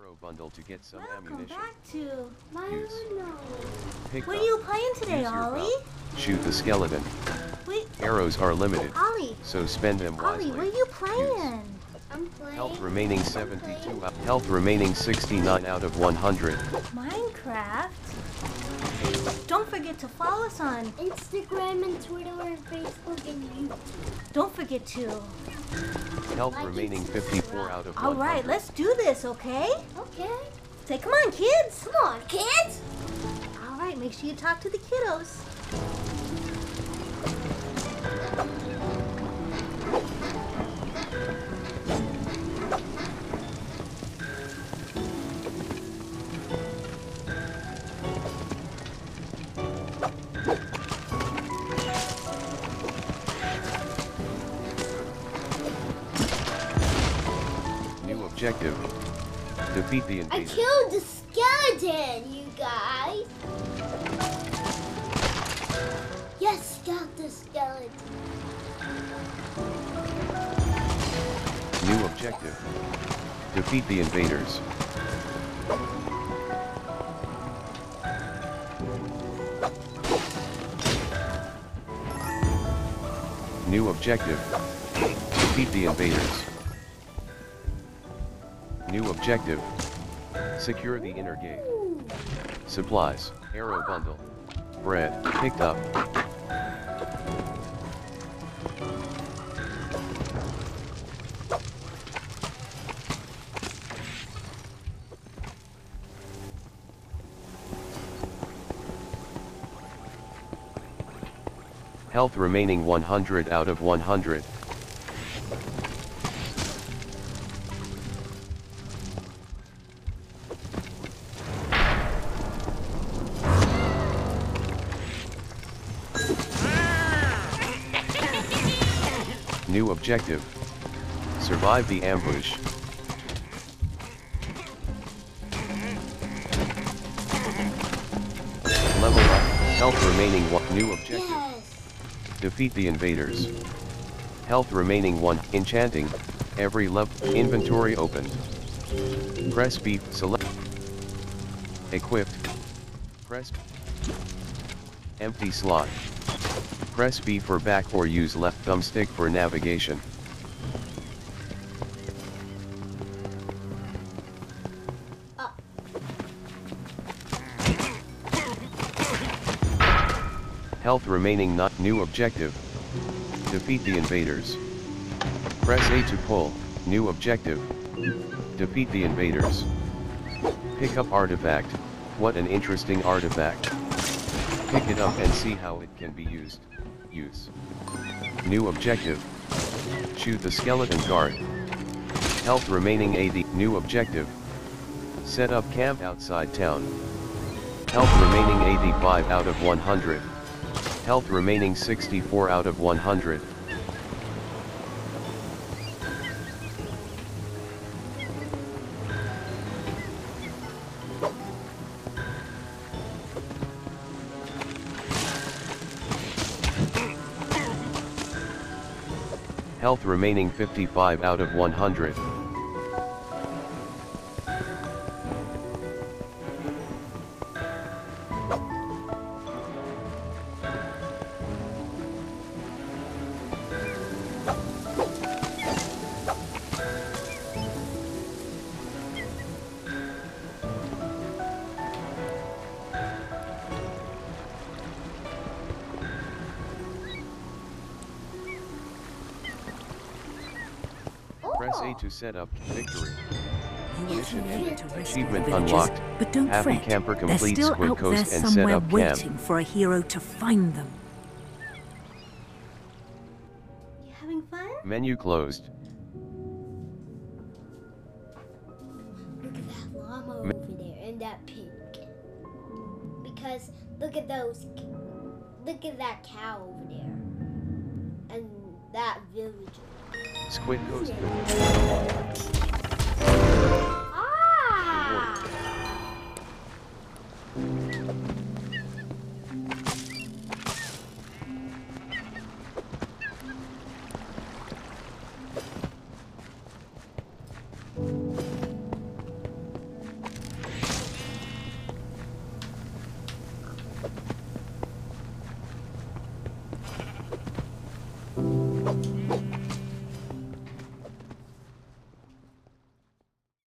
Arrow bundle to get some Welcome ammunition. back to my Use. no. Pick What up. are you playing today, Use your Ollie? bow. Shoot the skeleton. Wait, Arrows are limited, oh, Ollie. so spend them wisely. Ollie, what are you playing? I'm playing. Health remaining 72 out. Health remaining 69 out of 100. Minecraft. Don't forget to follow us on. Instagram and Twitter and Facebook and YouTube. Don't forget to. Health Like remaining 54 out of 100. All right, let's do this, okay? Okay. Say, come on, kids. Come on, kids. All right, make sure you talk to the kiddos. New objective. Defeat the I killed the skeleton, you guys. Yes, got the skeleton. New objective. Defeat the invaders. New objective. Defeat the invaders. New objective. Secure the inner gate. Supplies. Arrow bundle. Bread. Picked up. Health remaining 100 out of 100. New objective. Survive the ambush. Level up. Health remaining one. New objective. Yes. Defeat the invaders. Health remaining 1. Enchanting. Every level. Inventory opened. Press B. Select. Equipped. Press. Empty slot. Press B for back or use left thumbstick for navigation. Health remaining not new objective. Defeat the invaders. Press A to pull, new objective. Defeat the invaders. Pick up artifact, what an interesting artifact. Pick it up and see how it can be used. Use. New objective. Shoot the skeleton guard. Health remaining 80, new objective. Set up camp outside town. Health remaining 85 out of 100. Health remaining 64 out of 100. Health remaining 55 out of 100. Press A to set up victory. You are Mission too late to rescue the Achievement unlocked. but don't Happy fret. camper They're still out there Coast and somewhere up camp. waiting for a hero to find them. You having fun? Menu closed. Look at that llama over there and that pig. Because look at those. Look at that cow over there. And that villager. Squid Coast.